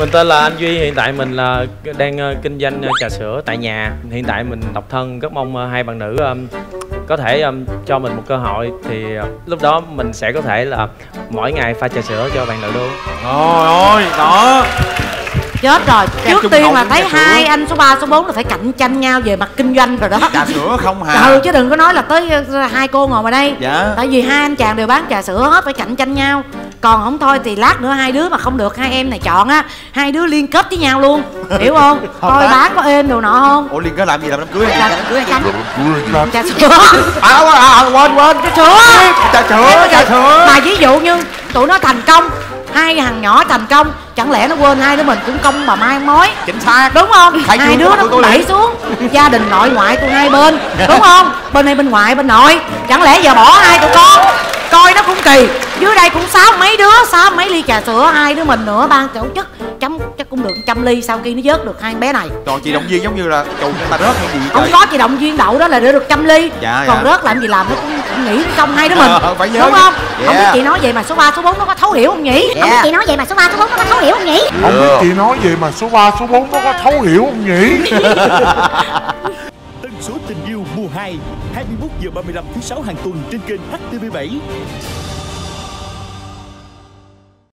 Mình tên là anh Duy, hiện tại mình là đang ờ, kinh doanh ờ, trà sữa tại nhà. Hiện tại mình độc thân, rất mong ờ, hai bạn nữ có thể cho mình một cơ hội thì lúc đó mình sẽ có thể là mỗi ngày pha trà sữa cho bạn nữ luôn. Trời ơi, đó chết rồi. Trước tiên là thấy hai anh số 3, số 4 là phải cạnh tranh nhau về mặt kinh doanh rồi đó. Trà sữa không hả ừ chứ đừng có nói là tới ờ, hai cô ngồi ngoài đây. Dạ. tại vì hai anh chàng đều bán trà sữa hết phải cạnh tranh nhau. Còn không thôi thì lát nữa hai đứa mà không được hai em này chọn á hai đứa liên kết với nhau luôn. Hiểu không? Coi bán. có êm đồ nọ không? Ủa liên kết làm gì làm đám cưới Trà- đám cưới hay gì? Trà sữa. À, à, à, quên quên. Trà sữa. Trà sữa trà sữa. Mà ví dụ như tụi nó thành công hai thằng nhỏ thành công chẳng lẽ nó quên hai đứa mình cũng công bà mai mối? Chính xác. Đúng không? Khai hai đứa của nó cũng đẩy xuống. Gia đình nội ngoại tụi hai bên. Đúng không? Bên này bên ngoại bên nội. Chẳng lẽ giờ bỏ hai tụi con? Coi nó cũng kỳ. Dưới đây cũng sáu mấy đứa sáu mấy ly trà sữa hai đứa mình nữa ban tổ chức. Chấm chắc cũng được trăm ly sau khi nó vớt được hai bé này. Trời chị động viên giống như là trù người ta rớt hay gì không có chị động viên đậu đó là để được trăm ly. Dạ, còn dạ. rớt làm gì làm nó cũng, cũng nghĩ công hai đứa mình Ờ, phải nhớ đúng không chứ. không biết Yeah. chị nói vậy mà số 3, số 4 nó có thấu hiểu không nhỉ Không biết chị nói vậy mà số 3, số 4 nó có thấu hiểu không nhỉ? Không biết chị nói vậy mà số 3, số 4 nó có thấu hiểu không nhỉ? Tân số tình yêu mùa 2 21 giờ 35 thứ sáu hàng tuần trên kênh HTV7